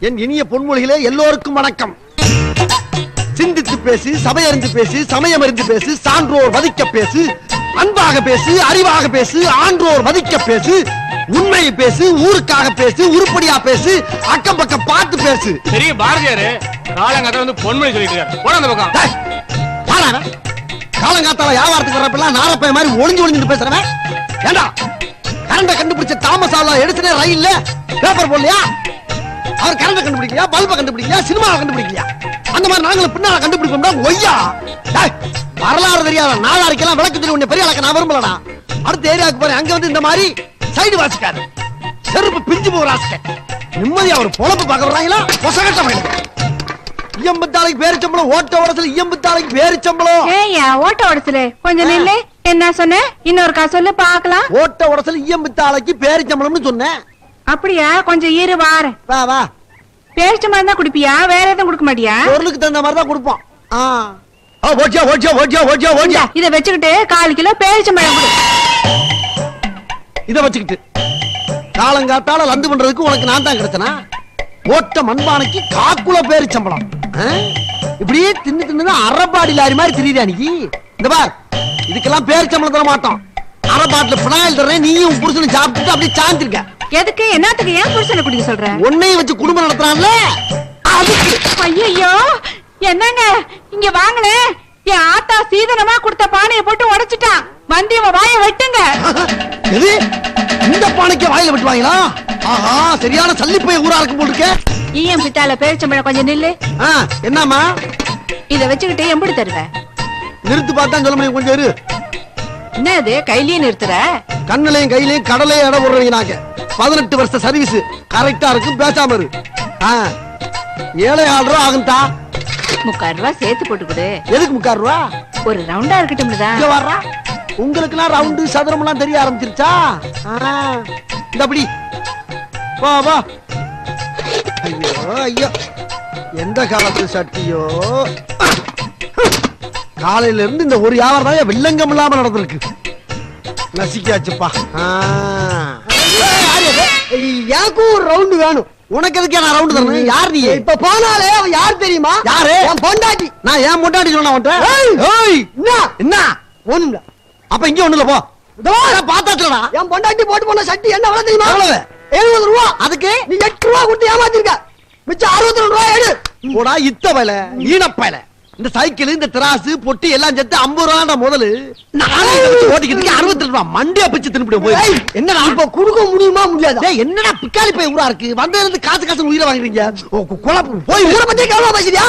என் இனிய பொன்மொழிகளே எல்லோருக்கும் வணக்கம். சிந்தித்து பேசு சபையறிந்து பேசு சமயம் அறிந்து பேசு சான்றோர் மதிக்க பேசு அன்பாக பேசு அறிவாக பேசு ஆன்றோர் மதிக்க பேசு உண்மையை பேசு ஊருக்காக பேசு உருப்படியா பேசு அக்கம் பக்கம் பார்த்து பேசு. பெரிய பாரதியாரு காலங்காத்த வந்து பொன்மொழி சொல்லிட்டு இருக்காரு. போட அந்த பக்கம். டேய், அவன்? காலங்காத்தால வியாபாரத்துக்கு வரப்பெல்லாம் நாரப்பைய மாதிரி ஒளிஞ்சு ஒளிஞ்சு பேசுறவன். ஏண்டா கரண்ட கண்டுபிடிச்ச தாமஸ் ஆலா எடுத்துனே ரயில்ல பேப்பர் போடலையா? அவர் கரண்ட கண்டுபிடிக்கலையா? பல்ப கண்டுபிடிக்கலையா? சினிமாவை கண்டுபிடிக்கலையா? அந்த மாதிரி நாங்களும் பின்னால கண்டுபிடிப்போம்னா ஒய்யா. வரலாறு தெரியாத நாளாரிக்கெல்லாம் விளக்கு தெரியும். உன்னை பெரிய ஆளக்க நான் விரும்பலடா. அடுத்த ஏரியாவுக்கு போறேன். அங்க வந்து இந்த மாதிரி சைடு வாசிக்காரு செருப்பு பிஞ்சு போகிற ஆசை நிம்மதியா ஒரு பொழப்பு பார்க்க வர்றாங்களா? பொசகட்ட வேணும் இயம்பத்தாளைக்கு பேரிச்சம்பளம் ஓட்ட ஓடத்துல இயம்பத்தாளைக்கு பேரிச்சம்பளம். ஏய்யா ஓட்ட ஓடத்துல. கொஞ்சம் நில்லு. என்ன சொன்ன? இன்னொருக்கா சொல்லு பாக்கலாம் ஓட்ட உடசல் இயம்பத்தாளைக்கு பேரிச்சம்பளம்னு சொன்னேன். அப்படியா? கொஞ்சம் இரு வாரேன். வா வா. பேரிச்ச மாதிரி தான் குடிப்பியா? வேற எதுவும் கொடுக்க மாட்டியா? பொருளுக்கு தகுந்த மாதிரி தான் கொடுப்போம். ஆ. ஆ, ஓடியா ஓடியா ஓடியா ஓடியா ஓடியா இத வச்சுக்கிட்டு கால் கிலோ பேரிச்சம்பழம் கொடு. இத வச்சுக்கிட்டு. காலங்காத்தால லந்து பண்றதுக்கு உனக்கு நான் தான் கிடைச்சனா ஓட்ட மண்பானைக்கு காக்குல பேரிச்சம்பளம். ஆ? இப்படியே தின்னு தின்னு அரைப்பாடி லாரி மாதிரி திரியா நீ இந்த பார் இதுக்கெல்லாம் பேரிச்சம்பளம் தர மாட்டோம். அரை பாட்டில் பினாயில் தர்றேன் நீயும் புருஷனும் சாப்பிட்டுட்டு அப்படியே சாந்திருக்க எதுக்கு? என்னத்துக்கு ஏன் புருஷனை குடிக்க சொல்ற? உன்னையும் வச்சு குடும்பம் நடத்துறான்ல? அதுக்கு. ஐயோ என்னங்க? இங்க வாங்களே. என் ஆத்தா சீதனமா கொடுத்த பானையை போட்டு உடைச்சிட்டான். வந்து இவன் வாய வெட்டுங்க. எது? இந்த பானைக்கு வாயில விட்டுவாங்களா? ஆஹா சரியான சல்லிப்பைய ஊரா இருக்கே ஈயம் பித்தால பேரிச்சம்பழம் கொஞ்சம் நில்லு. என்னம்மா? இத வச்சுக்கிட்டு எம்படி தருவ? நிறுத்து பார்த்தா சொல்ல முடியும். கொஞ்சம் இரு. என்ன இது கையிலேயே நிறுத்துற? கண்ணுலையும் கையிலையும் கடலையும் இடம் போடுறீங்க நாங்க. பதினெட்டு வருஷ சர்வீஸ் கரெக்டா இருக்கும் பேசாம இரு. ஆ, ஏழை ஆறு ரூபா முக்கால் ரூபா சேர்த்து போட்டு கொடு எதுக்கு முக்கால் ரூபா? ஒரு ரவுண்டா இருக்கட்டும்ல இங்க வர்றா உங்களுக்குலாம் ரவுண்டு சதுரம் எல்லாம் தெரிய ஆரம்பிச்சிருச்சா? இந்த அப்படி வா வா. ஐயோ ஐயோ. எந்த காலத்து சட்டியோ? காலையில இருந்து இந்த ஒரு வியாபாரம் தான் வில்லங்கம் இல்லாம நடந்திருக்கு. நசிக்காச்சுப்பா. எனக்கும் ஒரு ரவுண்டு வேணும். உனக்கு எதுக்கு நான் ரவுண்டு தரணும்? யார் நீ? இப்ப போனாலே அவன் யார் தெரியுமா? யாரு? என் பொண்டாட்டி. நான் ஏன் முட்டாடி சொன்ன என்ன? என்ன ஒண்ணுல அப்ப இங்க ஒண்ணுல போ. பாத்தாச்சுடா என் பொண்டாட்டி போட்டு போன சட்டி என்ன விலை தெரியுமா? எவ்வளவு? எழுபது ரூபா. அதுக்கு? நீ எட்டு ரூபா கொடுத்து ஏமாத்திருக்க. மிச்சம் அறுபத்தி ரெண்டு ரூபா எடு. இத்த வேலை ஈனப்பயல இந்த சைக்கிள் இந்த திராசு பொட்டி எல்லாம் சேர்த்து ஐம்பது ரூபா முதலு. ஓட்டிக்கிட்டு அறுபத்தி ரூபா மண்டியா பிச்சு திருப்பிட்டு போய். ஏய், என்னடா இப்ப கொடுக்க முடியுமா முடியாதா? டேய், என்னடா பிக்காலி பை ஊரா இருக்கு? வந்ததுல இருந்து காசு காசு உயிரை வாங்குறீங்க குழப்பம் போய் ஊரை பத்தி கவலை பேசுறியா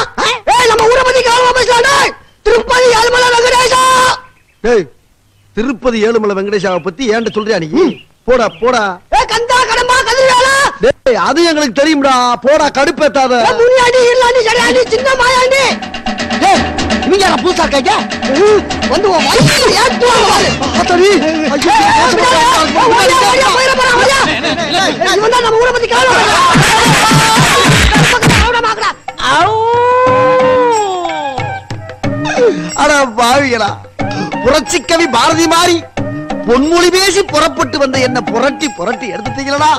நம்ம ஊரை பத்தி கவலை பேசலாம். திருப்பதி ஏழுமலை வெங்கடேசா டேய் திருப்பதி ஏழுமலை வெங்கடேஷாவை பத்தி ஏன்ட சொல்றியா நீ? போடா போடா. கந்தா கடம்பா கதிர்வேலா! டேய் அது எங்களுக்கு தெரியும்டா. போடா கடுப்பேத்தாத. ஏ முனியாண்டி இருளாண்டி சரியாண்டி சின்ன மாயாண்டி! டேய் இவங்க யாரா வந்து உன் வயித்துல ஏத்துவாங்க பாரு அத்தடி. இவன் தான் நம்ம ஊரை பத்தி. அட பாவிகளா புரட்சிக்கவி பாரதி மாறி பொன்மொழி பேசி புறப்பட்டு வந்த என்ன புரட்டி புரட்டி எடுத்துட்டீங்களா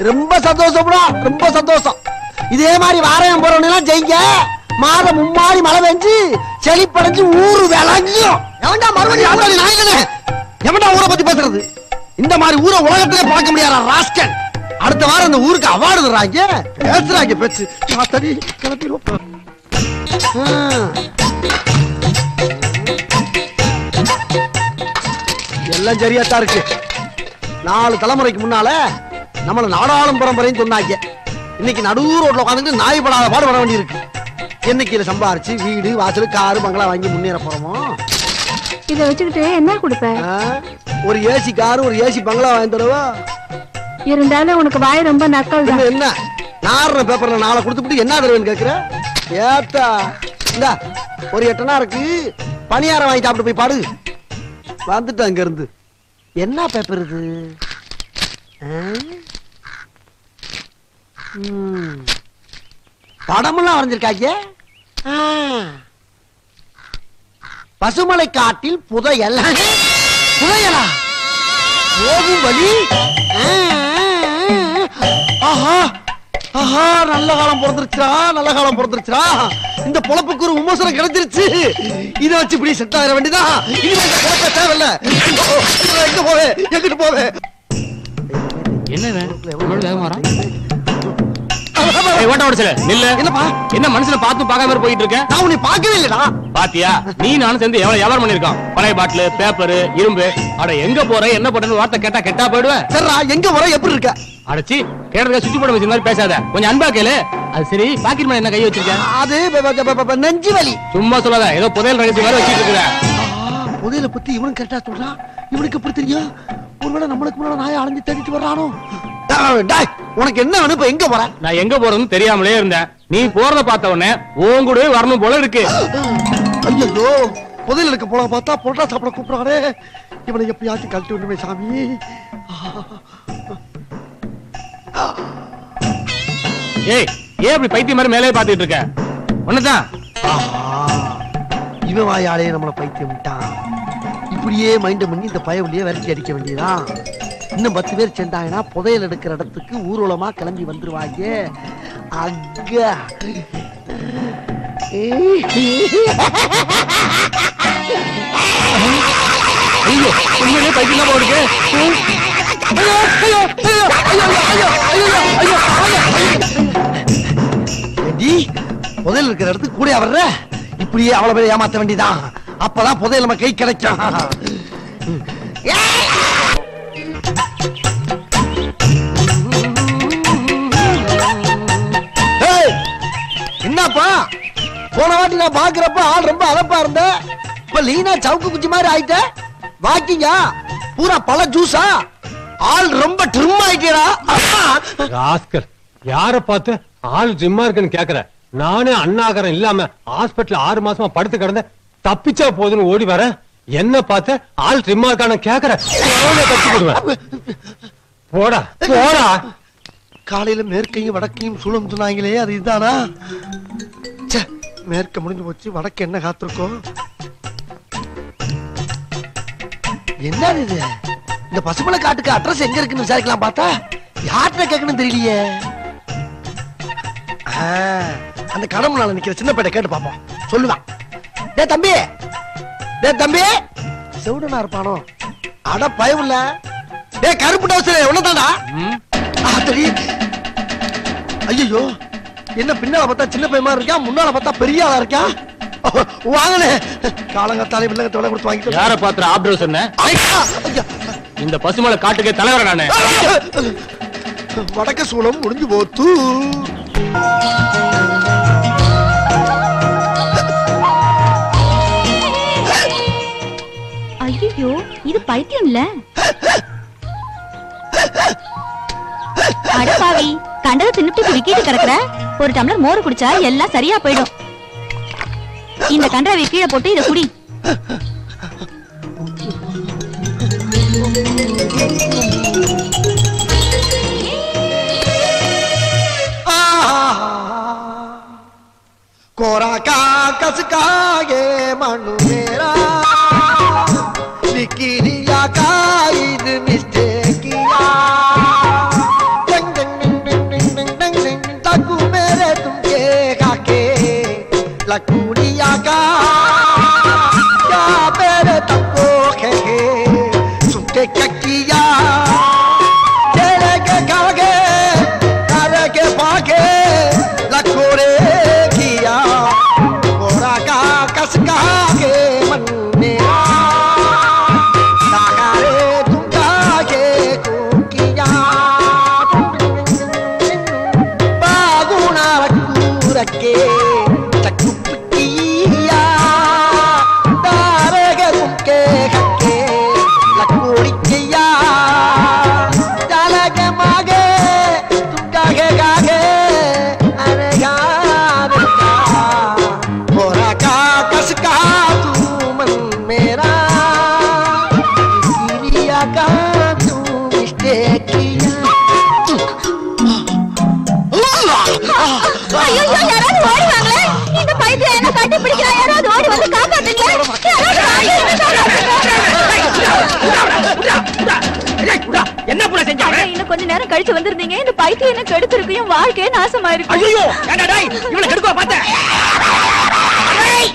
ரொம்ப சந்தோஷம்டா ரொம்ப சந்தோஷம் இதே மாதிரி வாரம் போறவங்க ஜெயிங்க மாதம் மும்மாறி மழை பெஞ்சு செழிப்படைஞ்சு ஊரு விளங்கியும் எவன்டா மறுபடியும் ஆண்டாளி நாயகனே எவன்டா ஊரை பத்தி பேசுறது? இந்த மாதிரி ஊரை உலகத்திலே பார்க்க முடியாதா ராஸ்கல். அடுத்த வாரம் இந்த ஊருக்கு அவார்டு தர்றாங்க. பேசுறாங்க பேச்சு. ஆத்தாடி, கிளப்பிடுவோம். எல்லாம் சரியாத்தான் இருக்கு. நாலு தலைமுறைக்கு முன்னால நம்மள நாடாளும் பரம்பரைன்னு சொன்னாங்க. இன்னைக்கு நடு ரோட்ல உட்காந்துட்டு நாய் படாத பாடு வர வேண்டி இருக்கு என்னைக்கு சம்பாரிச்சு வீடு வாசல் காரு பங்களா வாங்கி முன்னேற போறோமோ? இத வச்சுக்கிட்டு என்ன கொடுப்ப? ஒரு ஏசி காரு ஒரு ஏசி பங்களா வாங்கி தரவா? இருந்தாலும் உனக்கு வாய் ரொம்ப நக்கல் என்ன தான் என்ன? நாடுற பேப்பர்ல நாளை கொடுத்துட்டு என்ன தருவேன்னு கேக்குற? ஏத்தா. இந்த ஒரு எட்டனா இருக்கு. பணியாரம் வாங்கி சாப்பிட்டு போய் பாடு. வந்துட்டு அங்க இருந்து என்ன பேப்பர் இது? ம். படமெல்லாம் வரைஞ்சிருக்காங்க. பசுமலை காட்டில் புதையல். புதையலா? போகும் வழி. ஆஹா ஆஹா நல்ல காலம் பிறந்துருச்சுடா நல்ல காலம் பிறந்துருச்சுடா. இந்த பொழப்புக்கு ஒரு விமர்சனம் கிடைச்சிருச்சு. இதை வச்சு இப்படி செட் ஆகிற வேண்டியதா இனிமே இந்த பொழப்ப தேவையில்ல. எங்க போவே எங்கிட்டு போவே? என்ன இவன்? ஓட்ட ஓடிச்சல நில்லு. என்னப்பா? என்ன மனுஷனை பார்த்து பார்க்காம மாதிரி போயிட்டு இருக்க நான் உன்னை பார்க்கவே இல்லடா. பாத்தியா? நீ நானும் சேர்ந்து எவ்வளவு வியாபாரம் பண்ணிருக்கோம் பழைய பாட்டில் பேப்பர் இரும்பு. அட எங்க போற என்ன பண்றன்னு வார்த்தை கேட்டா கெட்டா போயிடுவேன் சரிடா எங்க வர எப்படி இருக்க? அடச்சி கேட்டதுக்கு சுத்தி போட வச்ச மாதிரி பேசாத. கொஞ்சம் அன்பா கேளு. அது சரி பாக்கெட் மேல என்ன கை வச்சிருக்க? அது நெஞ்சு வலி. சும்மா சொல்லாத. ஏதோ புதையல் ரகசியம் மாதிரி வச்சிட்டு இருக்கிற புதையல பத்தி இவனும் கரெக்டா சொல்றான். இவனுக்கு எப்படி தெரியும்? ஒருவேளை நம்மளுக்கு முன்னாடி நாயை அலைஞ்சு தேடிட்டு வர்றானோ? டேய், டேய், உனக்கு என்ன இப்ப எங்க போற? நான் எங்க போறதுன்னு தெரியாமலே இருந்தேன். நீ போறத பார்த்த உடனே உன் கூடவே வரணும் போல இருக்கு. ஐயோ புதையல் எடுக்க போல பார்த்தா பொருளா சாப்பிட கூப்பிடுறானே. இவனை எப்படியாச்சும் கழட்டி விடுமே சாமி. ஏய் ஏன் அப்படி பைத்தியம் மாதிரி மேலே பாத்துட்டு இருக்க? ஒண்ணுதான். இவன் வாயாலே நம்மளை பைத்தியம் விட்டான். இப்படியே மைண்ட் பண்ணி இந்த பயவுலயே விரட்டி அடிக்க வேண்டியதான் இன்னும் பத்து பேர் சேர்ந்தாங்கன்னா புதையல் எடுக்கிற இடத்துக்கு ஊர்வலமா கிளம்பி வந்துருவாங்க அக்கா உண்மையிலே ஐயோ. ஏண்டி, புதையல் இருக்கிற இடத்துக்கு கூட வர்ற இப்படியே அவ்வளவு பேரை ஏமாத்த வேண்டியதான் அப்பதான் புதையல் நம்ம கை கிடைக்கும். என்னப்பா? போன வாட்டி நான் பாக்குறப்ப ஆள் ரொம்ப அழப்பா இருந்த. இப்ப லீனா சவுக்கு குச்சி மாதிரி ஆயிட்ட. வாக்கிங்கா பூரா பழ ஜூஸா ஆள் ரொம்ப ட்ரிம் ஆயிட்டேடா. யார பார்த்து ஆள் ஜிம்மா இருக்குன்னு கேக்குற? நானே அண்ணாகரம் இல்லாம ஹாஸ்பிட்டல் ஆறு மாசமா படுத்து கிடந்த தப்பிச்சா போதுன்னு ஓடி வரேன் என்ன பார்த்த ஆள் ஜிம்மா இருக்கான்னு கேக்குற. உடனே போடுவேன் போடா போடா. காலையில மேற்கையும் வடக்கையும் சூழம் சொன்னாங்களே அது இதுதானா மேற்க முடிஞ்சு போச்சு வடக்கு என்ன காத்திருக்கோம் என்ன இது? இந்த பசுமலை காட்டுக்கு அட்ரஸ் எங்க இருக்குன்னு விசாரிக்கலாம் பார்த்தா? யார்கிட்ட கேட்கணும் தெரியலையே. அந்த அந்த நாள் நிக்கிற சின்ன பேட்டை கேட்டு பார்ப்போம். சொல்லுவான் டே தம்பி. டே தம்பி. செவுடனா இருப்பானோ? அட பயம் இல்ல டே கருப்பு டவுசர் எவ்வளவுதான்டா ம்? ஐயோ என்ன பின்னால பார்த்தா சின்ன பையன் மாதிரி இருக்கா? முன்னால பார்த்தா பெரிய ஆளா இருக்கா? வாங்கனே காலங்கத்தாலே வில்லங்கத்தை விலை கொடுத்து வாங்கிட்டு யார பாத்துற ஆப்டர் சொன்ன. இந்த பசுமலை காட்டுக்கு தலைவர் நானு? வடக்க சூளம் முடிஞ்சு போத்து. ஐயோ இது பைத்தியம் இல்ல அடப்பாவி கண்டதை தின்னுட்டு விக்கிட்டு கிடக்குற ஒரு டம்ளர் மோர் குடிச்சா எல்லாம் சரியா போயிடும் இந்த கண்டவை கீழே போட்டு இத குடி कोरा काकस का ये मनु मेरा निकिरिया का பைத்தியம் என்ன கெடுத்திருக்கையும் வாழ்க்கையே நாசமா இருக்கும் ஐயோ ஏண்டா டேய் இவனை கெடுக்கவா பார்த்த? டேய்,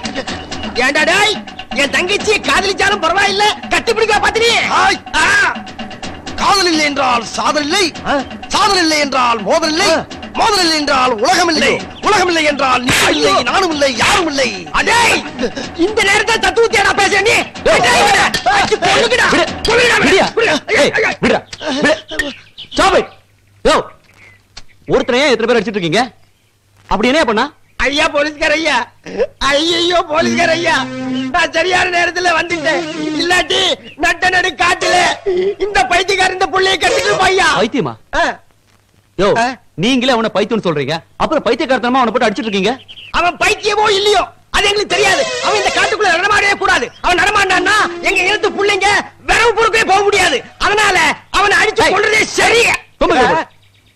ஏண்டா டேய் என் தங்கச்சி காதலிச்சாலும் பரவாயில்ல கட்டி பிடிக்கவா ஆய். காதல் இல்லை என்றால் சாதல் இல்லை சாதல் இல்லை என்றால் மோதல் இல்லை மோதல் இல்லை என்றால் உலகம் இல்லை உலகம் இல்லை என்றால் நீ இல்லை நானும் இல்லை யாரும் இல்லை அடேய் இந்த நேரத்துல தத்துவத்தியா நான் பேசுறேன் நீ? கொல்லுங்கடா. கொல்லுங்கடா இவனை. விடியா. விடு. ஏய், விடுடா. விடு. Stop it. யோ. ஒருத்தரையே எத்தனை பேர் அடிச்சிட்டு இருக்கீங்க? அப்படி என்ன பண்ணா? ஐயா போலீஸ்கார ஐயா. ஐயோ போலீஸ்கார ஐயா. நான் சரியான நேரத்துல வந்துட்டேன். இல்லாட்டி நட்ட நடு காட்டுல இந்த பைத்தியக்கார இந்த புள்ளைய கட்டிட்டு ஐயா. பைத்தியமா? யோ? நீங்களே அவனை பைத்தியம்னு சொல்றீங்க. அப்புறம் பைத்தியக்காரத்தனமா அவனை போட்டு அடிச்சிட்டு இருக்கீங்க? அவன் பைத்தியமோ இல்லையோ? அது எங்களுக்கு தெரியாது. அவன் இந்த காட்டுக்குள்ள நடமாடவே கூடாது. அவன் நடமாண்டான்னா எங்க இனத்து புள்ளைங்க விரவு பொறுக்கே போக முடியாது. அதனால அவனை அடிச்சு. கொள்றதே சரி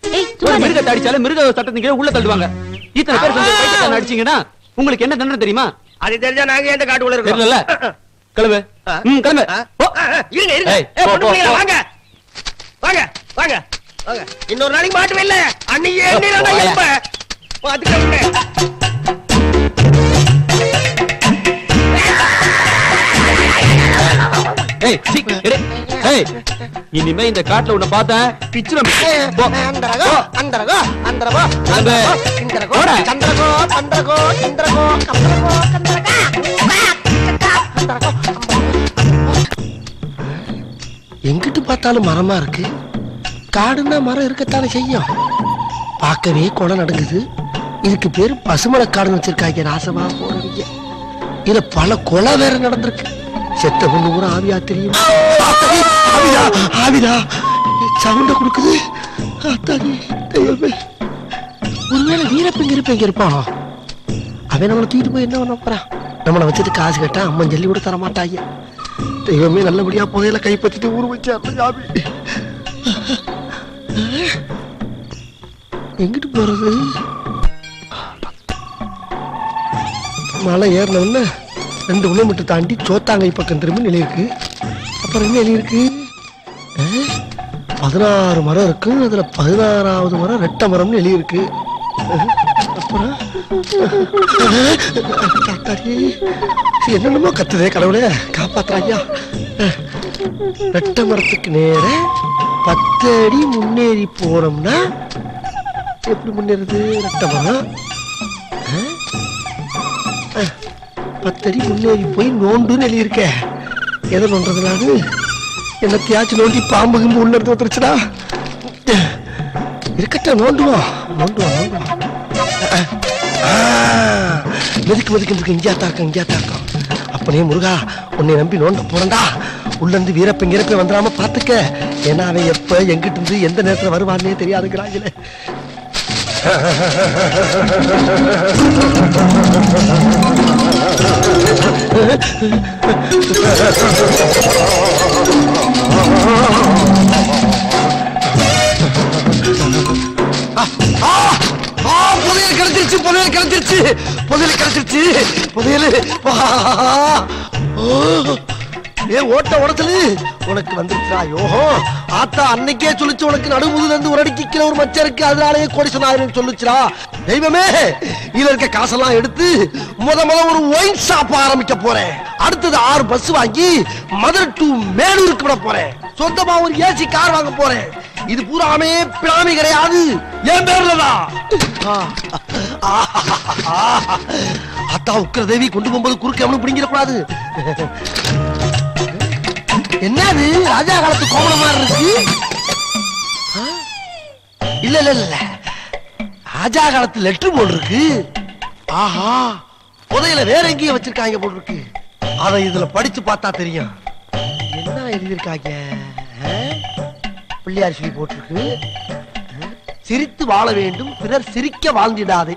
மிருகத்தை அடிச்சாலும் மிருக சட்டத்துக்கு கீழே உள்ள தள்ளுவாங்க. இத்தனை பேர் அடிச்சீங்கன்னா உங்களுக்கு என்ன தண்டனை தெரியுமா? அது தெரிஞ்சா நாங்க எந்த காட்டுக்குள்ள இருக்கோம்? கிளம்பு. ம் கிளம்பு. இருங்க இருங்க. வாங்க. வாங்க வாங்க. வாங்க. இன்னொரு நாளைக்கு மாட்டுவே இல்ல அன்னைக்கு என்ன. எப்ப இனிமே இந்த காட்டுல உன்னை பார்த்தேன் பிச்சுரம். அந்தரகோ. அந்தரகோ அந்தரகோ கிளம்பு. இந்தரகோ போடா. சந்திரகோ பந்திரகோ இந்திரகோ கம்பரகோ கந்தரகா அந்தரகோ எங்கிட்டு பார்த்தாலும் மரமா இருக்கு காடுன்னா மரம் இருக்கத்தானே செய்யும் பார்க்கவே கொலை நடக்குது இதுக்கு பேரு பசுமலை காடுன்னு வச்சிருக்காங்க நாசமா போறீங்க இதுல பல கொலை வேற நடந்திருக்கு செத்த பொண்ணு கூட ஆவியா தெரியும் ஆவிதா ஆவிதா சவுண்ட கொடுக்குது. அத்தாடி தெய்வமே. ஒருவேளை வீரப்பங்க இருப்பங்க இருப்பான்? அவன் நம்மளை தூக்கிட்டு போய் என்ன பண்ண போறான்? நம்மளை வச்சுட்டு காசு கேட்டா அம்மன் ஜல்லி கூட தர மாட்டாங்க தெய்வமே நல்லபடியா புதையில கைப்பற்றிட்டு ஊர் வச்சாரு ஜாபி எங்கிட்டு போறது? மலை ஏறினவுடனே ரெண்டு கிலோமீட்டர் தாண்டி சோத்தாங்கை பக்கம் திரும்பி நிலை இருக்கு அப்புறம் என்ன நிலை இருக்கு பதினாறு மரம் இருக்கு. அதுல பதினாறாவது மரம் ரெட்டை மரம்னு எழுதி இருக்கு அப்புறம் என்னென்னமோ கத்துதே கடவுளே. காப்பாத்துறாங்க ரெட்டை மரத்துக்கு நேர பத்து அடி முன்னேறி போனோம்னா எப்படி முன்னேறது? ரெட்டை மரம். ஆ? பத்தடி முன்னேறி போய் நோண்டுன்னு எழுதியிருக்க. எதை நோண்டுறது நானு என்னத்தையாச்சும் நோண்டி பாம்பு கிம்பு உள்ள எடுத்து வந்துருச்சுடா. இருக்கட்டும் நோண்டுவோம். நோண்டுவோம் நோண்டுவோம். மெதுக்கு மெதுக்கு மெதுக்கு இங்கேயா தாக்கம் இங்கேயா தாக்கம். அப்பனே முருகா உன்னை நம்பி நோண்ட போறண்டா உள்ள இருந்து வீரப்பன் இறப்ப வந்துடாம பாத்துக்க. ஏன்னா அவன் எப்ப எங்கிட்டு இருந்து எந்த நேரத்துல வருவான்னே தெரியாதுங்கிறாங்களே. ஆ, ஆ, புதையல் கிடைச்சிருச்சு புதையல் கிடைச்சிருச்சு புதையல் கிடைச்சிருச்சு. புதையல் ஏ ஓட்ட உடச்சலு உனக்கு வந்துருச்சா யோகோ ஆத்தா அன்னைக்கே சொல்லிச்சு உனக்கு நடுமுதுல இருந்து ஒரு அடிக்கு ஒரு மச்சம் இருக்கு அதனாலயே கோடிசனாயிரம் ஆயிரம் தெய்வமே இதுல இருக்க காசெல்லாம் எடுத்து முத முத ஒரு ஒயின் ஷாப் ஆரம்பிக்க போறேன் அடுத்தது ஆறு பஸ் வாங்கி மதுரை டு மேலூருக்கு விட போறேன் சொந்தமா ஒரு ஏசி கார் வாங்க போறேன் இது பூராமே பிராமி கிடையாது என் பேர்லதான் அத்தா உக்கிர தேவி கொண்டு போகும்போது குறுக்க எவனும் பிடிங்கிடக்கூடாது என்னது? ராஜா காலத்து கோமணம் மாதிரி இருக்கு? இல்ல இல்ல இல்ல ராஜா காலத்து லெட்டர் போல் இருக்கு. ஆஹா. புதையில வேற எங்கேயும் வச்சிருக்காங்க போல் இருக்கு. அதை இதுல படிச்சு பார்த்தா தெரியும். என்ன எழுதியிருக்காங்க? பிள்ளையார் சொல்லி போட்டிருக்கு. சிரித்து வாழ வேண்டும் பிறர் சிரிக்க வாழ்ந்திடாதே.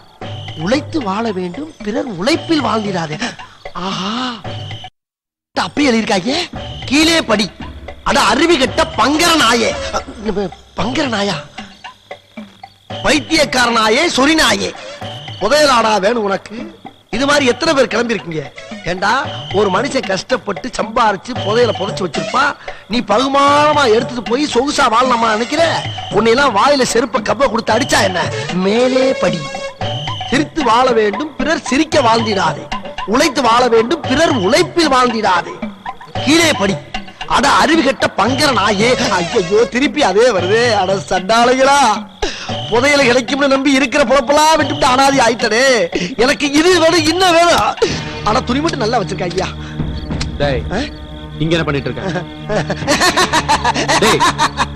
உழைத்து வாழ வேண்டும் பிறர் உழைப்பில் வாழ்ந்திடாதே. ஆஹா. அப்படியே எழுதியிருக்காங்க? கீழே படி. அட அருவி கட்ட பங்கர நாயே பங்கர நாயா பைத்தியக்கார நாயே நாயே புதையலாடா வேணும் உனக்கு. இது மாதிரி எத்தனை பேர் கிளம்பி இருக்கீங்க ஏண்டா ஒரு மனுஷன் கஷ்டப்பட்டு சம்பாரிச்சு புதையல புதைச்சு வச்சிருப்பா. நீ பகுமானமா எடுத்துட்டு போய் சொகுசா வாழலாமா நினைக்கிற? உன்னையெல்லாம் வாயில செருப்ப கப்ப கொடுத்து அடிச்சா என்ன? மேலே படி. சிரித்து வாழ வேண்டும் பிறர் சிரிக்க வாழ்ந்திடாதே. உழைத்து வாழ வேண்டும் பிறர் உழைப்பில் வாழ்ந்திடாதே. கீழே படி. அட அறிவு கெட்ட பங்கர நாயே. ஐயோ திருப்பி அதே வருது. அட சண்டாளைகளா. புதையல கிடைக்கும்னு நம்பி இருக்கிற பொழப்பெல்லாம் விட்டுவிட்டு அனாதி ஆயிட்டனே. எனக்கு இது வேணும் இன்னும் வேணும். ஆனா துணி மட்டும் நல்லா வச்சிருக்க ஐயா. டேய் இங்க என்ன பண்ணிட்டு இருக்க? டேய்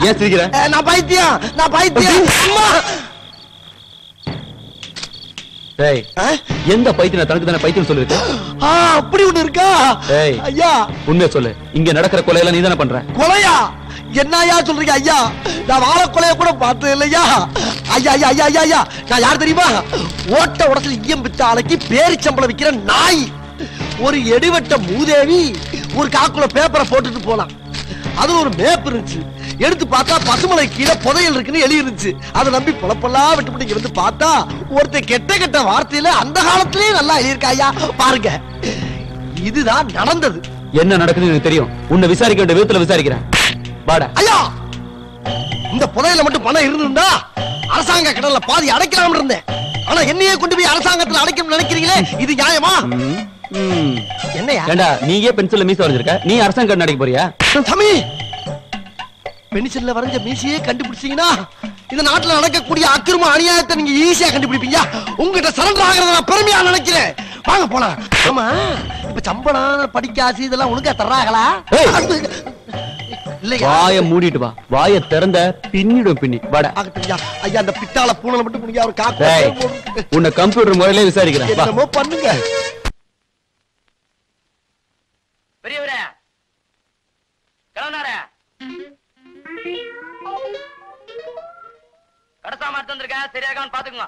ஏன் சிரிக்கிற? நான் பைத்தியம் நான் பைத்தியம். அம்மா! டேய் எந்த பைத்தியம் தனக்கு தானே பைத்தியம் சொல்லிருக்கு அப்படி ஒண்ணு இருக்கா? ஏய். ஐயா. உண்மையை சொல்லு. இங்க நடக்கிற கொலையெல்லாம் நீ தானே பண்ற? கொலையா? என்னய்யா சொல்றீங்க ஐயா? நான் வாழ கொலைய கூட பார்த்தது இல்லையா? ஐயா ஐயா ஐயா ஐயா ஐயா. நான் யார் தெரியுமா? ஓட்ட உடத்துல ஈயம் பித்த ஆலைக்கு பேரிச்சம்பளம் விக்கிற நாய். ஒரு எடுவட்ட மூதேவி ஒரு காக்குல பேப்பரை போட்டுட்டு போனான். அது ஒரு மேப் இருந்துச்சு. எடுத்து பார்த்தா பசுமலை கீழே புதையல் இருக்குன்னு எழுதி இருந்துச்சு அதை நம்பி பொழப்பெல்லாம் விட்டு இங்க வந்து பார்த்தா ஒருத்தன் கெட்ட கெட்ட வார்த்தையில அந்த காலத்திலேயே நல்லா எழுதியிருக்கா ஐயா. பாருங்க. இதுதான் நடந்தது. என்ன நடக்குதுன்னு எனக்கு தெரியும். உன்னை விசாரிக்க வேண்டிய விதத்துல விசாரிக்கிறேன். வாடா. ஐயா! இந்த புதையல மட்டும் பணம் இருந்திருந்தா அரசாங்க கடல்ல பாதி அடைக்கலாம் இருந்தேன். ஆனா என்னையே கொண்டு போய் அரசாங்கத்துல அடைக்கணும்னு நினைக்கிறீங்களே? இது நியாயமா. என்னையா? நீயே பென்சில்ல மீச வரைஞ்சிருக்க? நீ அரசாங்க கண்ணாடிக்க போறியா? சாமி பென்சில்ல வரைஞ்ச மீசையே கண்டுபிடிச்சீங்கன்னா இந்த நாட்டுல நடக்கக்கூடிய அக்கிரம அநியாயத்தை நீங்க ஈஸியா கண்டுபிடிப்பீங்க. உங்ககிட்ட சரண்டர் ஆகிறத நான் பெருமையா நினைக்கிறேன். வாங்க போலாம். ஆமா இப்ப சம்பளம் படிக்காசு இதெல்லாம் ஒழுங்கா தர்றாங்களா? வாய மூடிட்டு வா. வாய திறந்த பின்னிடும் பின்னி. வாடா. ஐயா. அந்த பிட்டால பூனலை மட்டும் ஒரு டேய், காக்க உன்னை கம்ப்யூட்டர் முறையிலே விசாரிக்கிறேன். பண்ணுங்க. கடைசாம எடுத்து வந்திருக்கேன். சரியா பாத்துக்குங்க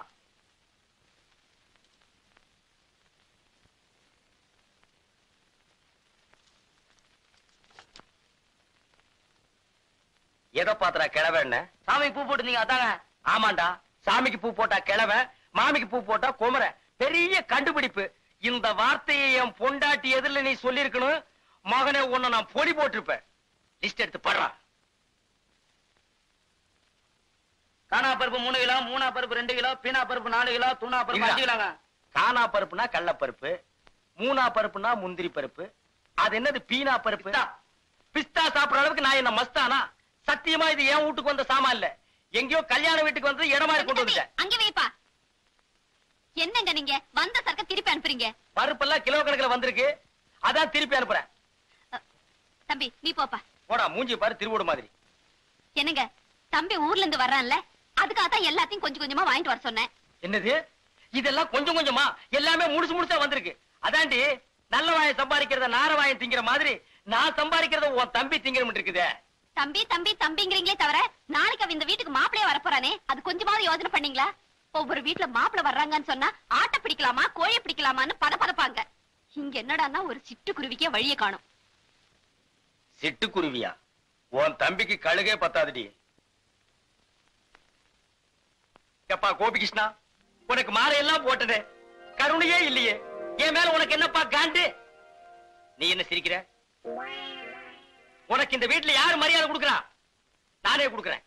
எதை பாத்துறா கிழவன் சாமிக்கு பூ போட்டுருந்தீங்க அதாங்க ஆமாண்டா. சாமிக்கு பூ போட்டா கிழவன் மாமிக்கு பூ போட்டா குமர. பெரிய கண்டுபிடிப்பு. இந்த வார்த்தையை என் பொண்டாட்டி எதிரில் நீ சொல்லியிருக்கணும். மகனே உன்னை நான் பொடி போட்டிருப்பேன். லிஸ்ட் எடுத்து படுறான் காணா பருப்பு மூணு கிலோ மூணா பருப்பு ரெண்டு கிலோ பீனா பருப்பு நாலு கிலோ தூணா பருப்பு அஞ்சு கிலோங்க. காணா பருப்புனா கடல பருப்பு மூணா பருப்புனா முந்திரி பருப்பு. அது என்னது பீனா பருப்பு? பிஸ்தா. சாப்பிடுற அளவுக்கு நான் என்ன மஸ்தானா? சத்தியமா இது என் வீட்டுக்கு வந்த சாமான் இல்ல. எங்கேயோ கல்யாண வீட்டுக்கு வந்து இடம் மாதிரி கொண்டு வந்துட்டேன். அங்க வைப்பா. என்னங்க நீங்க? வந்த சரக்க திருப்பி அனுப்புறீங்க. பருப்பெல்லாம் கிலோ கணக்குல வந்திருக்கு. அதான் திருப்பி அனுப்புறேன். தம்பி நீ போப்பா. போடா மூஞ்சி பாரு திருவோடு மாதிரி. என்னங்க தம்பி ஊர்ல இருந்து வர்றான்ல? அதுக்காக தான் எல்லாத்தையும் கொஞ்சம் கொஞ்சமா வாங்கிட்டு வர சொன்னேன். என்னது? இதெல்லாம் கொஞ்சம் கொஞ்சமா? எல்லாமே முடிச்சு முடிச்சா வந்திருக்கு. அதாண்டி நல்ல வாயை சம்பாதிக்கிறத நார வாயை திங்கிற மாதிரி நான் சம்பாதிக்கிறத உன் தம்பி திங்கிற இருக்குதே. தம்பி தம்பி தம்பிங்கிறீங்களே தவிர நாளைக்கு அவன் இந்த வீட்டுக்கு மாப்பிளைய வரப்போறானே? அது கொஞ்சமாவது யோசனை பண்ணீங்களா? ஒவ்வொரு வீட்டுல மாப்பிளை வர்றாங்கன்னு சொன்னா ஆட்டை பிடிக்கலாமா கோழி பிடிக்கலாமான்னு பத பதப்பாங்க இங்க என்னடான்னா ஒரு சிட்டுக்குருவிக்கே வழியை காணும். சிட்டுக்குருவியா? உன் தம்பிக்கு கழுகே பத்தாதுடி. எப்பா கோபிகிருஷ்ணா? உனக்கு மாலை எல்லாம் போட்டதே. கருணையே இல்லையே. என் மேல உனக்கு என்னப்பா காண்டு? நீ என்ன சிரிக்கிற? உனக்கு இந்த வீட்டுல யாரு மரியாதை கொடுக்கறா? நானே கொடுக்கறேன்.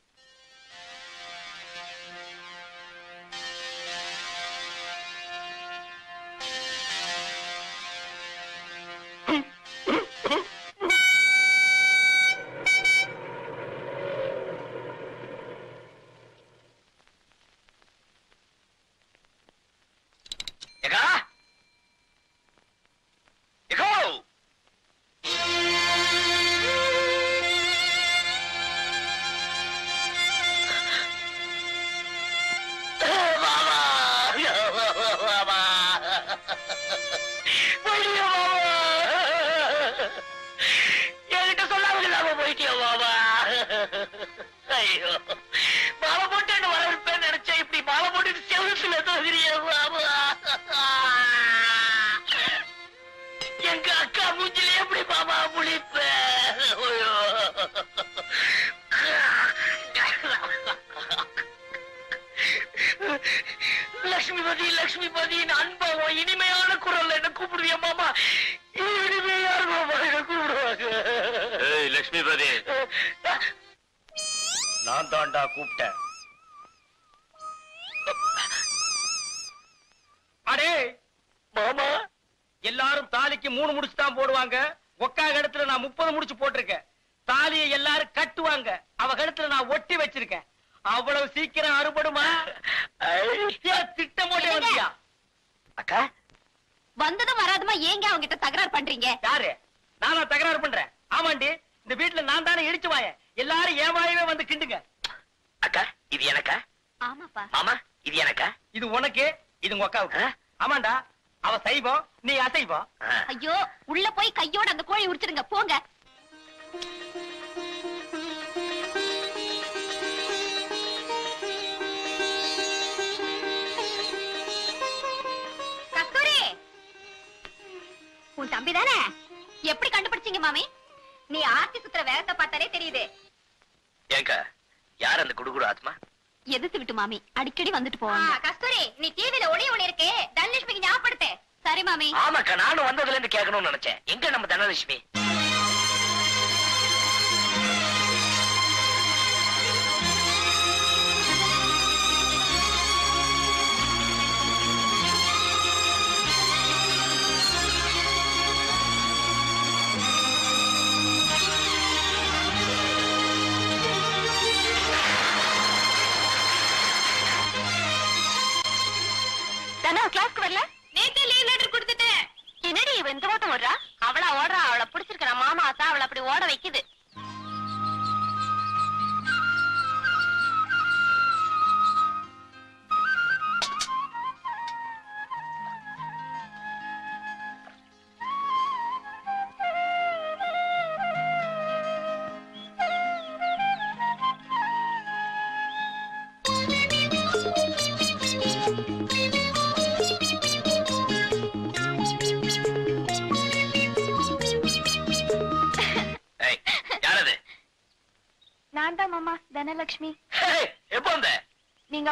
மூணு முடிச்சு தான் போடுவாங்க. ஒக்கா கழுத்துல நான் முப்பது முடிச்சு போட்டிருக்கேன். தாலியை எல்லாரும் கட்டுவாங்க. அவ கழுத்துல நான் ஒட்டி வச்சிருக்கேன். அவ்வளவு சீக்கிரம் அறுபடுமா? திட்டம் போட்டே வந்தியா? அக்கா வந்ததும் வராதுமா? ஏங்க அவங்க கிட்ட தகராறு பண்றீங்க? யாரு? நானா தகராறு பண்றேன். ஆமாண்டி இந்த வீட்டுல நான் தானே இடிச்சு வாயேன். எல்லாரும் வாயவே வந்து கிண்டுங்க. அக்கா இது எனக்கா? ஆமாப்பா. மாமா இது எனக்கா? இது உனக்கு இது உங்க அக்காவுக்கு. ஆமாண்டா அவ சைவம் நீ அசைவம். ஐயோ உள்ள போய் கையோட அந்த கோழி உரிச்சிடுங்க போங்க. கஸ்தூரி! உன் தம்பி தானே? எப்படி கண்டுபிடிச்சீங்க மாமி? நீ ஆர்த்தி சுத்துற வேகத்தை பார்த்தாலே தெரியுது. ஏங்கா யார் அந்த குடுகுடு ஆத்மா? எதிர்த்து விட்டு மாமி. அடிக்கடி வந்துட்டு போவாங்க. கஸ்தூரி நீ டிவில ஒளி ஒளி இருக்கே. தனலட்சுமிக்கு ஞாபகப்படுத்து. சரி மாமி. ஆமாக்கா நானும் வந்ததுல இருந்து கேட்கணும்னு நினைச்சேன். எங்க நம்ம தனலட்சுமி?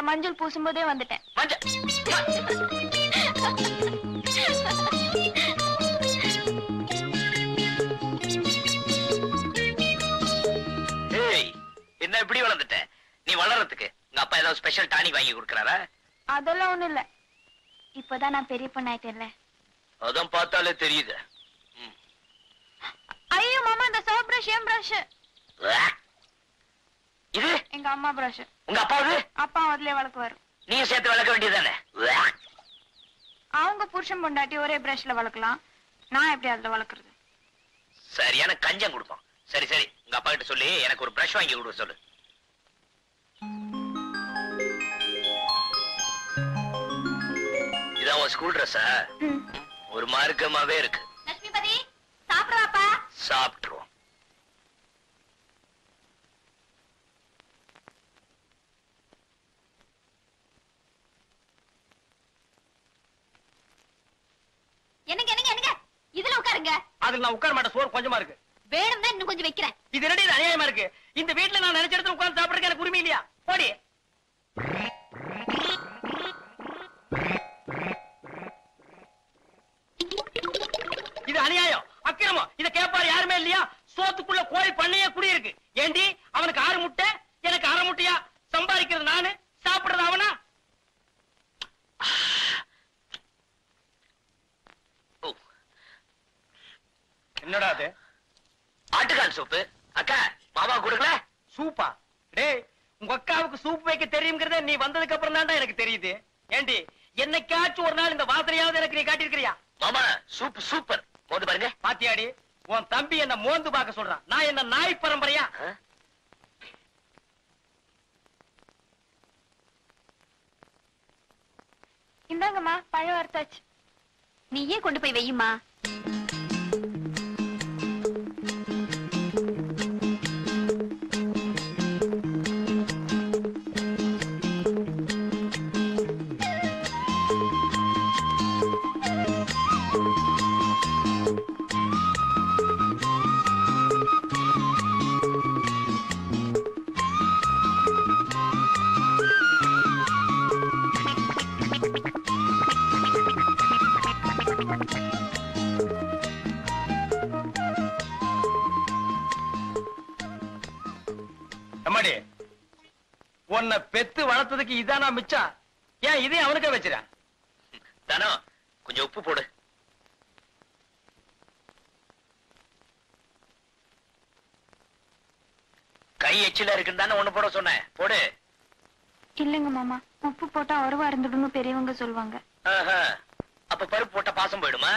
மஞ்சள் பூசும்போதே வந்துட்டேன். மஞ்ச ஏய் என்ன இப்படி வளர்ந்துட்ட? நீ வளர்றதுக்கு உங்க அப்பா ஏதாவது ஸ்பெஷல் டானிக் வாங்கி கொடுக்கறாரா? அதெல்லாம் ஒண்ணும் இல்ல. இப்பதான் நான் பெரிய பொண்ணாயிட்டேன்ல. அதான் பார்த்தாலே தெரியுது. ஐயோ மாமா இந்த சோப் பிரஷ் ஏன் பிரஷ். இது? எங்க அம்மா பிரஷ் உங்க அப்பாவது அப்பா அதுலயே வளர்க்குவாரு. நீயும் சேர்த்து வளர்க்க வேண்டியதானே அவங்க புருஷன் பொண்டாட்டி ஒரே பிரஷ்ல வளர்க்கலாம். நான் எப்படி அதுல வளர்க்கறது? சரியான கஞ்சம் கொடுப்போம் சரி சரி. உங்க அப்பா கிட்ட சொல்லி எனக்கு ஒரு பிரஷ் வாங்கி கொடுக்க சொல்லு. இதான் உன் ஸ்கூல் ட்ரெஸ்ஸா ஒரு மார்க்கமாவே இருக்கு. சாப்பிட்டுருவோம். என்னங்க என்னங்க என்னங்க? இதுல உட்காருங்க. அதுல நான் உட்கார மாட்டேன் சோறு கொஞ்சமா இருக்கு. வேணும்னா இன்னும் கொஞ்சம் வைக்கிறேன். இது ரெண்டு இது அநியாயமா இருக்கு? இந்த வீட்டுல நான் நினைச்ச இடத்துல உட்கார்ந்து சாப்பிடுறதுக்கு எனக்கு உரிமை இல்லையா? போடி. இது அநியாயம் அக்கிரமம். இத கேட்பாரு யாருமே இல்லையா? சோத்துக்குள்ள கோழி பண்ணையே குடியிருக்கு. ஏண்டி அவனுக்கு ஆறு முட்டை எனக்கு அரை முட்டையா சம்பாதிக்கிறது நானு சாப்பிடுறது அவனா என்னடா அது? ஆட்டுக்கால் சூப்பு. அக்கா மாமா கொடுக்கல? சூப்பா. டேய் உங்க அக்காவுக்கு சூப் வைக்க தெரியுங்கிறத நீ வந்ததுக்கு அப்புறம் தான்டா எனக்கு தெரியுது. ஏண்டி என்னைக்காச்சும் ஒரு நாள் இந்த வாசனையாவது எனக்கு நீ காட்டியிருக்கிறியா? மாமா சூப் சூப்பர். மோந்து பாருங்க. பாத்தியாடி உன் தம்பி என்ன மோந்து பார்க்க சொல்றான். நான் என்ன நாய் பரம்பரையா? இந்தாங்கம்மா பழம் வறுத்தாச்சு நீயே கொண்டு போய் வையுமா வளர்த்ததுக்கு இதானா மிச்சம் ஏன் இதையும் அவனுக்கே வச்சிடா தானோ கொஞ்சம் உப்பு போடு. கை எச்சில இருக்குன்னு தானே ஒண்ணு போட சொன்னேன். போடு. இல்லைங்க மாமா உப்பு போட்டா உறவா இருந்துடும்னு பெரியவங்க சொல்லுவாங்க. ஆஹா. அப்ப பருப்பு போட்டா பாசம் போயிடுமா?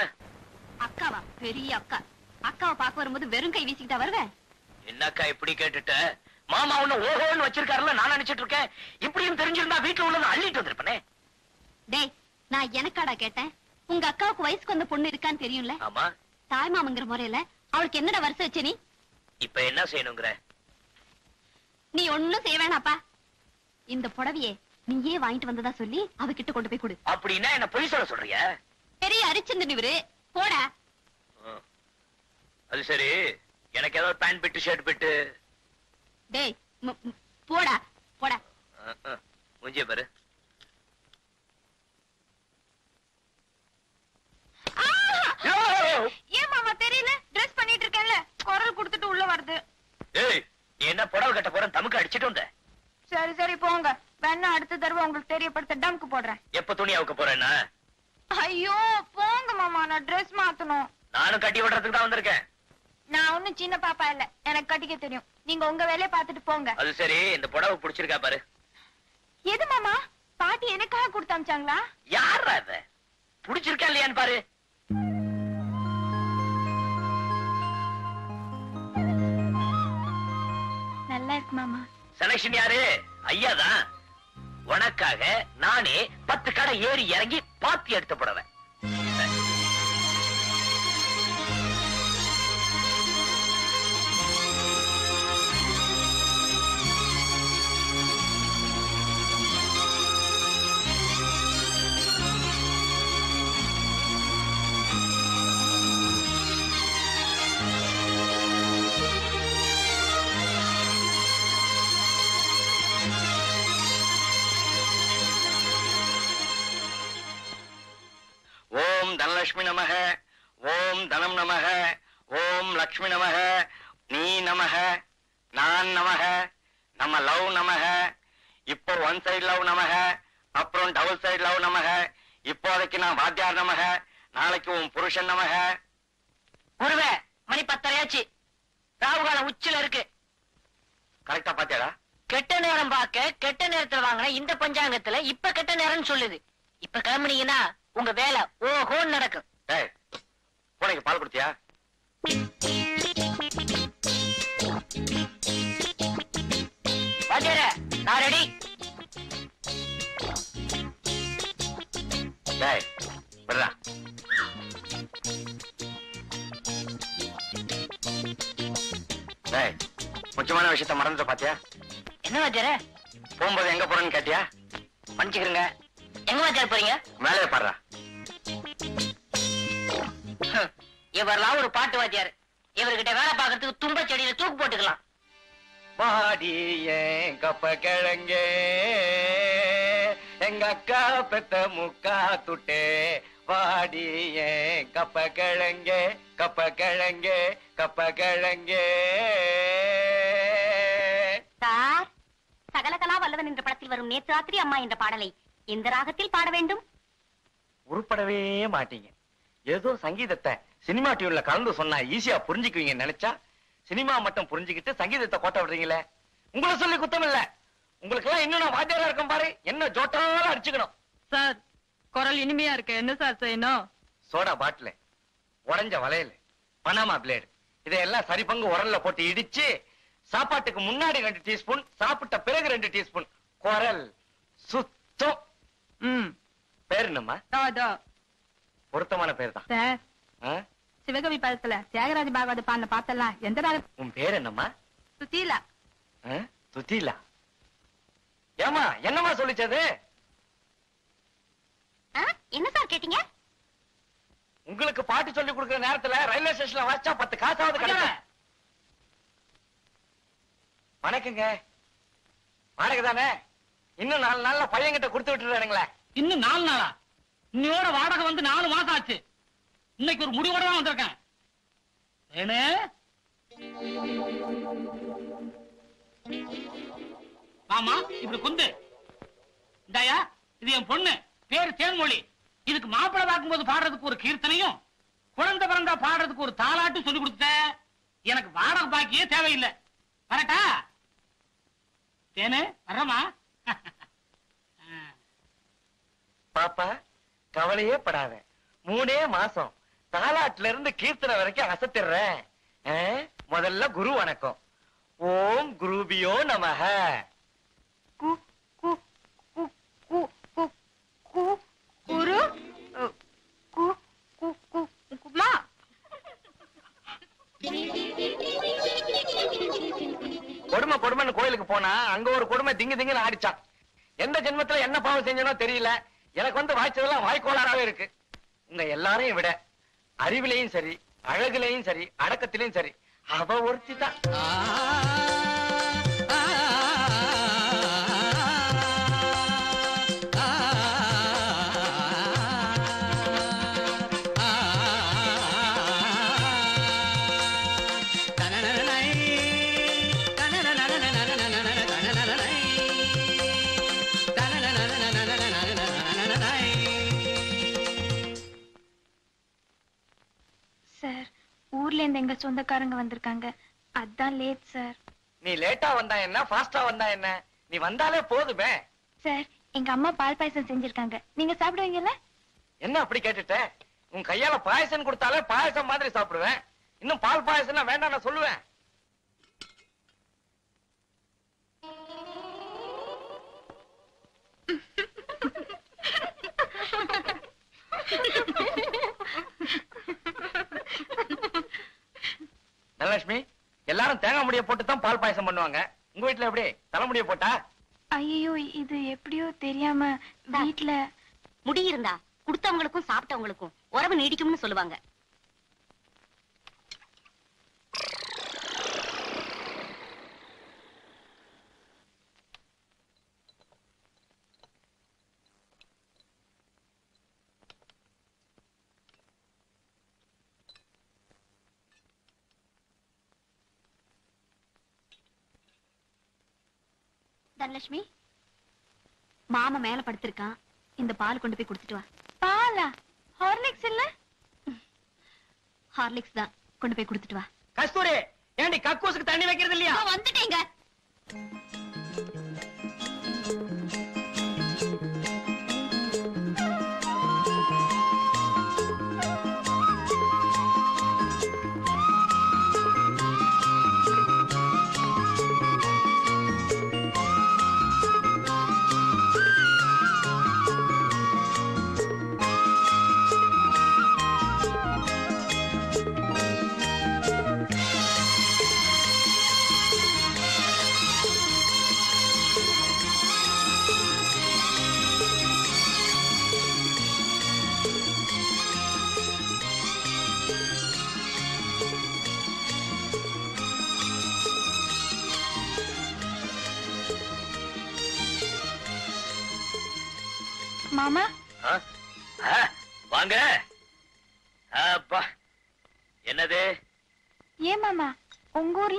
அக்காவா? பெரிய அக்கா. அக்காவை பார்க்க வரும்போது வெறும் கை வீசிக்கிட்டா வருவேன் என்னக்கா இப்படி கேட்டுட்ட? மாமா உன்ன ஓஹோன்னு வச்சிருக்காருல நான் நினைச்சிட்டு இருக்கேன். இப்படியும் தெரிஞ்சிருந்தா வீட்டுல உள்ளதை அள்ளிட்டு வந்திருப்பனே. டேய் நான் எனக்காடா கேட்டேன்? உங்க அக்காவுக்கு வயசுக்கு வந்த பொண்ணு இருக்கான்னு தெரியும்ல? ஆமா. தாய்மாமங்கிற முறையில அவளுக்கு என்னடா வருஷம் வச்ச நீ? இப்ப என்ன செய்யணுங்கிற? நீ ஒண்ணும் செய்ய வேணாப்பா. இந்த புடவையே நீயே வாங்கிட்டு வந்ததா சொல்லி அவகிட்ட கொண்டு போய் கொடு. அப்படின்னா என்ன பொய் சொல்ல சொல்றிய? பெரிய அரிச்சந்திரன் இவரு. போடா. அது சரி. எனக்கு ஏதாவது பேண்ட் பிட்டு ஷர்ட் பிட்டு டேய் போடா போடா. முஞ்சிய பாரு. ஏன் மாமா தெரியல? ட்ரெஸ் பண்ணிட்டு இருக்கேன்ல. குரல் கொடுத்துட்டு உள்ள வருது. ஏய் நீ என்ன புடவை கட்ட போற தமுக்கு அடிச்சிட்டு வந்த? சரி சரி போங்க. வேணா அடுத்த தடவை உங்களுக்கு தெரியப்படுத்த டம்க்கு போடுறேன். எப்ப துணி அவுக்க போறேன்னா? ஐயோ போங்க மாமா நான் ட்ரெஸ் மாத்தணும். நானும் கட்டி விடுறதுக்கு தான் வந்திருக்கேன். நான் ஒண்ணும் சின்ன பாப்பா இல்ல. எனக்கு கட்டிக்க தெரியும். நீங்க உங்க வேலையை பார்த்துட்டு போங்க. அது சரி இந்த புடவை பிடிச்சிருக்கா பாரு. எது மாமா? பாட்டி எனக்காக கொடுத்து அமிச்சாங்களா? யாரா அத பிடிச்சிருக்கா இல்லையான்னு பாரு. நல்லா இருக்கு மாமா. செலக்ஷன் யாரு? ஐயாதான். உனக்காக நானே பத்து கடை ஏறி இறங்கி பாத்தி எடுத்த புடவை. நமக. ஓம் லக்ஷ்மி நமக. நீ நமக. நான் நமக. நம்ம லவ் நமக. இப்போ ஒன் சைடு லவ் நமக. அப்புறம் டபுள் சைடு லவ் நமக. இப்போதைக்கு நான் வாத்தியார் நமக. நாளைக்கு உன் புருஷன் நமக. குருவே மணி பத்தரையாச்சு. ராகுகாலம் உச்சில இருக்கு. கரெக்டா பாத்தியாடா? கெட்ட நேரம் பார்க்க கெட்ட நேரத்துல வாங்கின இந்த பஞ்சாங்கத்துல இப்ப கெட்ட நேரம்னு சொல்லுது. இப்ப கிளம்புனீங்கன்னா உங்க வேலை ஓஹோன்னு நடக்கும். பூனைக்கு பால் கொடுத்தியா? வாத்தியார நான் ரெடி. டேய் விடுறா டேய் முக்கியமான விஷயத்த மறந்துட்ட பாத்தியா? என்ன வாத்தியார? போகும்போது எங்க போறேன்னு கேட்டியா? மன்னிச்சுக்கிறேங்க எங்க வாத்தியார் போறீங்க? மேலே பாடுறா. இவரெல்லாம் ஒரு பாட்டு வாத்தியார் இவர்கிட்ட வேலை பார்க்கறதுக்கு தும்ப செடியில தூக்கு போட்டுக்கலாம். பாடி ஏன் கப்ப கிழங்கே எங்க அக்கா பெத்த முக்கா துட்டே. வாடி ஏன் கப்ப கிழங்கே கப்ப கிழங்கே கப்ப கிழங்கே. சார் சகலகலா வல்லவன் என்ற படத்தில் வரும் நேற்று ராத்திரி அம்மா என்ற பாடலை எந்த ராகத்தில் பாட வேண்டும்? உருப்படவே மாட்டீங்க. ஏதோ சங்கீதத்தை சினிமா டியூன்ல கலந்து சொன்னா ஈஸியா புரிஞ்சுக்குவீங்க நினைச்சா சினிமா மட்டும் புரிஞ்சுக்கிட்டு சங்கீதத்தை கோட்ட விடுறீங்களே? உங்களை சொல்லி குத்தம் இல்ல உங்களுக்கு எல்லாம் இன்னும் வாத்தியாரா இருக்கும் பாரு. என்ன ஜோட்டாலும் அடிச்சுக்கணும். சார் குரல் இனிமையா இருக்கு. என்ன சார் செய்யணும்? சோடா பாட்டில் உடைஞ்ச வளையல் பனாமா பிளேடு. இதையெல்லாம் சரி பங்கு உரல்ல போட்டு இடிச்சு சாப்பாட்டுக்கு முன்னாடி ரெண்டு டீஸ்பூன் சாப்பிட்ட பிறகு ரெண்டு டீஸ்பூன். குரல் சுத்தம். ம். பேர் என்னம்மா? அதோ பொருத்தமான பேர் தான் சார்? சிவகவி படத்துல தியாகராஜ பாகவத பாடின பாத்தெல்லாம் எந்த ராகம் உன் பேர் என்னம்மா? சுத்தீலா ஆ? துத்திலா ஏமா என்னம்மா சொல்லிச்சது? என்ன சார் கேட்டீங்க? உங்களுக்கு பாட்டு சொல்லி கொடுக்கிற நேரத்துல ரயில்வே ஸ்டேஷன்ல வாச்சா பத்து காசாவது கிடைக்கும். வணக்கங்க. வாடகை தானே இன்னும் நாலு நாள்ல பையன்கிட்ட கொடுத்து விட்டுறானுங்களே இன்னும் நாலு நாளா? இன்னையோட வாடகை வந்து நாலு மாசம் ஆச்சு. இன்னைக்கு ஒரு முடிவோட தான் வந்திருக்கேன். ஏனே? மாமா இப்படி குந்து இந்தாயா இது என் பொண்ணு. பேரு தேன்மொழி. இதுக்கு மாப்பிள்ளை பார்க்கும்போது பாடுறதுக்கு ஒரு கீர்த்தனையும் குழந்தை பிறந்தா பாடுறதுக்கு ஒரு தாலாட்டும் சொல்லி கொடுத்த எனக்கு வாடகை பாக்கியே தேவையில்லை. வரட்டா? தேனு வர்றமா பாப்பா கவலையே படாத. மூணே மாசம். தாலாட்டுல இருந்து கீர்த்தனை வரைக்கும் அசத்திடுறேன்? முதல்ல குரு வணக்கம். ஓம் குருபியோ நமக. குரு? கு கு கு குமா? கொடுமை கொடுமைன்னு கோயிலுக்கு போனா அங்க ஒரு கொடுமை திங்கு திங்குன்னு ஆடிச்சான். எந்த ஜென்மத்துல என்ன பாவம் செஞ்சனோ தெரியல. எனக்கு வந்து வாய்ச்சதெல்லாம் வாய்க்கோளாறாவே இருக்கு. உங்க எல்லாரையும் விட அறிவிலையும் சரி அழகுலையும் சரி அடக்கத்திலையும் சரி அவ ஒருத்தி தான் இருந்து எங்க சொந்தக்காரங்க வந்திருக்காங்க. அதான் லேட் சார் நீ லேட்டா வந்தா என்ன? ஃபாஸ்டா வந்தா என்ன? நீ வந்தாலே போதுமே. சார் எங்க அம்மா பால் பாயசம் செஞ்சிருக்காங்க. நீங்க சாப்பிடுவீங்கல்ல? என்ன அப்படி கேட்டுட்ட? உன் கையால பாயசம் கொடுத்தாலே பாயசம் மாதிரி சாப்பிடுவேன். இன்னும் பால் பாயசம் வேண்டாம் நான் சொல்லுவேன். தனலட்சுமி எல்லாரும் தேங்காய் முடிய போட்டு தான் பால் பாயசம் பண்ணுவாங்க. உங்க வீட்டுல எப்படி? தலைமுடிய போட்டா? ஐயோ இது எப்படியோ தெரியாம வீட்ல முடி இருந்தா கொடுத்தவங்களுக்கும் சாப்பிட்டவங்களுக்கும் உறவு நீடிக்கும்னு சொல்லுவாங்க. தனலட்சுமி மாமா மேல படுத்திருக்கான். இந்த பால் கொண்டு போய் கொடுத்துட்டு வா. பாலா? ஹார்லிக்ஸ் இல்ல? ஹார்லிக்ஸ் தான். கொண்டு போய் கொடுத்துட்டு வா. கஸ்தூரி ஏண்டி கக்கூசுக்கு தண்ணி வைக்கிறது இல்லையா? வந்துட்டேங்க.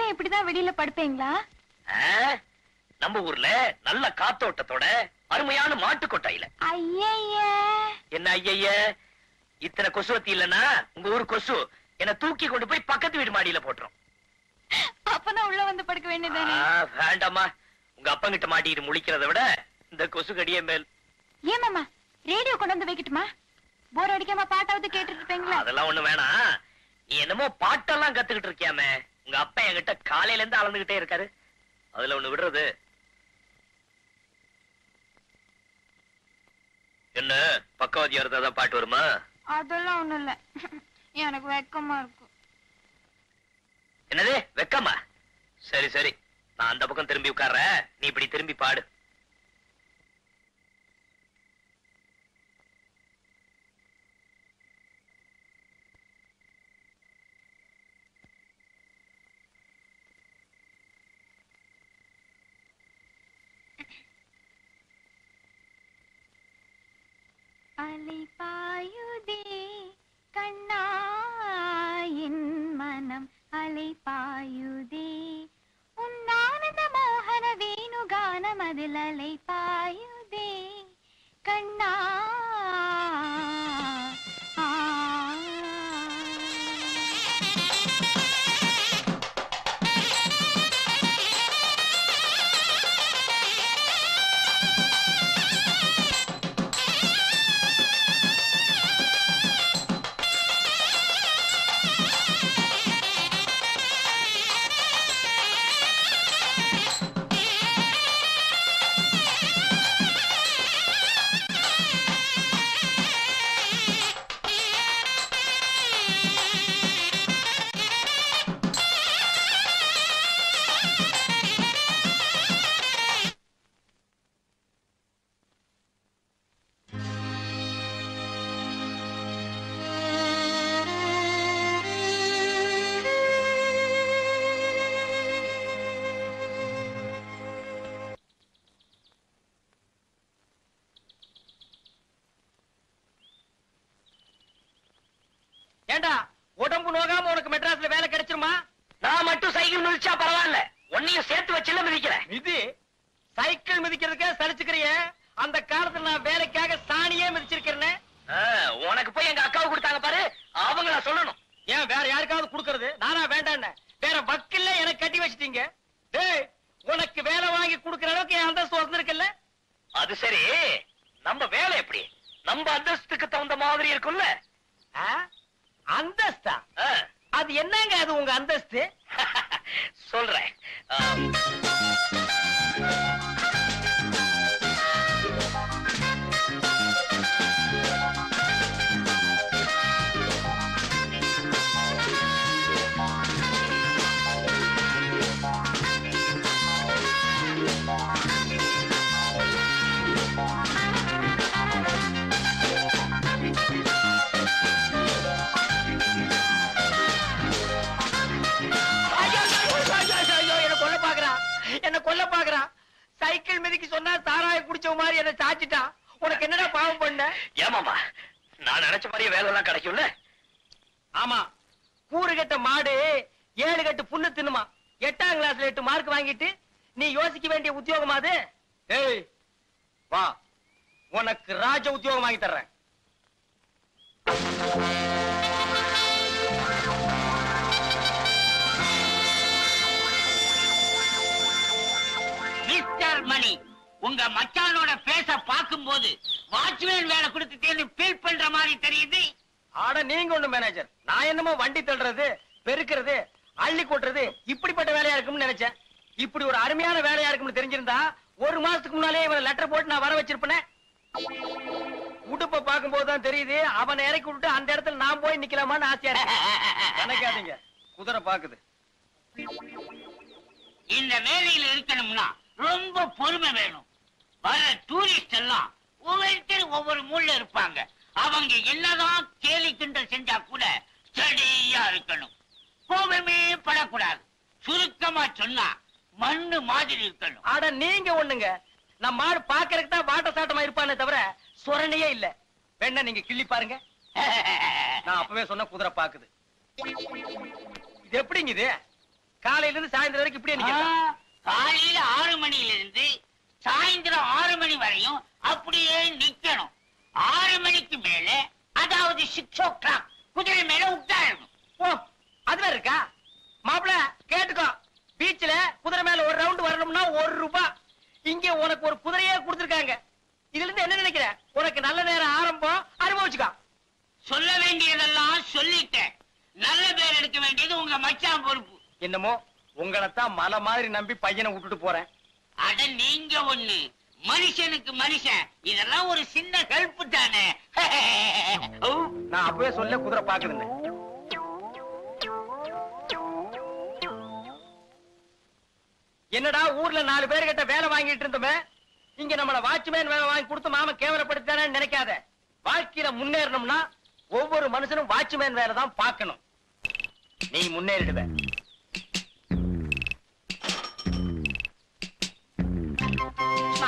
ஊர்ல இப்படிதான் வெளியில படுப்பீங்களா? நம்ம ஊர்ல நல்ல காத்தோட்டத்தோட அருமையான மாட்டு கொட்டாயில என்ன ஐய இத்தனை கொசுவத்தி இல்லனா உங்க ஊர் கொசு என்ன தூக்கி கொண்டு போய் பக்கத்து வீடு மாடியில போட்டுரும். அப்பனா உள்ள வந்து படுக்க வேண்டியதானே ஆ, வேண்டாம்மா. உங்க அப்பங்கிட்ட மாட்டிட்டு முழிக்கிறத விட இந்த கொசு கடியே மேல். ஏன் மாமா ரேடியோ கொண்டு வந்து வைக்கட்டுமா? போர் அடிக்காம பாட்டாவது கேட்டுட்டு இருப்பீங்களா? அதெல்லாம் ஒண்ணு வேணாம். நீ என்னமோ பாட்டெல்லாம் கத்துக்கிட்டு இருக்கியாமே. உங்க அப்பா என்கிட்ட காலையில இருந்து அளந்துகிட்டே இருக்காரு. அதுல ஒண்ணு விடுறது. என்ன பக்கவாதியா இருந்தா தான் பாட்டு வருமா? அதெல்லாம் ஒண்ணும் இல்ல. எனக்கு வெக்கமா இருக்கும் என்னது வெக்கமா? சரி சரி. நான் அந்த பக்கம் திரும்பி உட்கார்றேன். நீ இப்படி திரும்பி பாடு. அலை பாயுதே கண்ணாயின் மனம் அலை பாயுதே உன்னானந்த மோகன வேணுகானம் அதில் அலை கண்ணா சைக்கிள் மிதிக்கிறதுக்கே சலிச்சுக்கிறிய? அந்த காலத்துல நான் வேலைக்காக சாணியே மிதிச்சிருக்கிறேன்னு ஆ, உனக்கு போய் எங்க அக்காவை கொடுத்தாங்க பாரு அவங்கள சொல்லணும். ஏன் வேற யாருக்காவது கொடுக்கறது? நானா வேண்டான்னு. வேற வக்கில்ல எனக்கு கட்டி வச்சிட்டீங்க. டேய் உனக்கு வேலை வாங்கி கொடுக்கற அளவுக்கு என் அந்தஸ்து வந்திருக்குல்ல அது சரி. நம்ம வேலை எப்படி? நம்ம அந்தஸ்துக்கு தகுந்த மாதிரி இருக்கும்ல? அந்தஸ்தா? அது என்னங்க அது உங்க அந்தஸ்து? சொல்றேன். சைக்கிள் மிதிக்கு சொன்னா சாராய குடிச்ச மாதிரி என்ன சாச்சிட்டான் உனக்கு என்னடா பாவம் பண்ண? ஏமாமா நான் நினைச்ச மாதிரியே வேலை எல்லாம் கிடைக்கும்ல? ஆமா கூறு கட்ட மாடு ஏழு கட்டு புண்ணு தின்னுமா. எட்டாம் கிளாஸ்ல எட்டு மார்க் வாங்கிட்டு நீ யோசிக்க வேண்டிய உத்தியோகமா அது? ஏய் வா. உனக்கு ராஜ உத்தியோகம் வாங்கி தர்றேன். உங்க மச்சானோட பேச பார்க்கும்போது வாட்ச்மேன் வேலை கொடுத்துட்டேன்னு ஃபீல் பண்ற மாதிரி தெரியுது? ஆட நீங்க ஒண்ணு மேனேஜர் நான் என்னமோ வண்டி தள்ளுறது பெருக்கிறது அள்ளி கொட்டுறது இப்படிப்பட்ட வேலையா இருக்கும்னு நினைச்சேன். இப்படி ஒரு அருமையான வேலையா இருக்கும்னு தெரிஞ்சிருந்தா ஒரு மாசத்துக்கு முன்னாலே இவன் லெட்டர் போட்டு நான் வர வச்சிருப்பேனே. உடுப்ப பார்க்கும்போது தான் தெரியுது அவனை இறக்கி விட்டு அந்த இடத்துல நான் போய் நிக்கலாமான்னு ஆசையா நினைக்காதீங்க. குதிரை பாக்குது. இந்த வேலையில இருக்கணும்னா ரொம்ப பொறுமை வேணும். வர டூரிஸ்ட் எல்லாம் ஒவ்வொருத்தர் ஒவ்வொரு மூல்ல இருப்பாங்க. அவங்க என்னதான் கேலி கிண்டல் செஞ்சா கூட ஸ்டடியா இருக்கணும். கோபமே படக்கூடாது. சுருக்கமா சொன்னா மண்ணு மாதிரி இருக்கணும். ஆட நீங்க ஒண்ணுங்க. நம்ம மாடு பாக்குறதுக்கு தான் வாட்ட சாட்டமா இருப்பானே தவிர சுரணையே இல்ல. வேணா நீங்க கிள்ளி பாருங்க. நான் அப்பவே சொன்ன குதிரை பாக்குது. இது எப்படிங்க இது? காலையில இருந்து சாயந்தரம் வரைக்கும் இப்படியே நிக்கிறதா? காலையில ஆறு மணில இருந்து சாயந்தரம் ஆறு மணி வரையும் அப்படியே நிக்கணும் ஆறு மணிக்கு மேல அதாவது சிக்ஸ் ஓ கிளாக் குதிரை மேல உட்காரணும் ஓ அதுல இருக்கா மாப்பிள கேட்டுக்கோ பீச்ல குதிரை மேல ஒரு ரவுண்ட் வரணும்னா ஒரு ரூபாய் இங்க உனக்கு ஒரு குதிரையே கொடுத்திருக்காங்க இதுல இருந்து என்ன நினைக்கிற உனக்கு நல்ல நேரம் ஆரம்பம் அனுபவிச்சுக்கோ சொல்ல வேண்டியதெல்லாம் சொல்லிட்டேன் நல்ல பேர் எடுக்க வேண்டியது உங்க மச்சான் பொறுப்பு என்னமோ உங்களைத்தான் மலை மாதிரி நம்பி பையனை விட்டுட்டு போறேன். அட நீங்க ஒண்ணு. மனுஷனுக்கு மனுஷன். இதெல்லாம் ஒரு சின்ன ஹெல்ப் தானே. நான் அப்பவே சொல்ல குதிரை பாக்குதுன்னு என்னடா ஊர்ல நாலு பேர் கிட்ட வேலை வாங்கிட்டு இருந்தோமே? இங்க நம்மள வாட்ச்மேன் வேலை வாங்கி கொடுத்து மாம கேவலப்படுத்தானே நினைக்காத. வாழ்க்கையில முன்னேறணும்னா ஒவ்வொரு மனுஷனும் வாட்ச்மேன் வேலை தான் பார்க்கணும். நீ முன்னேறிடுவ.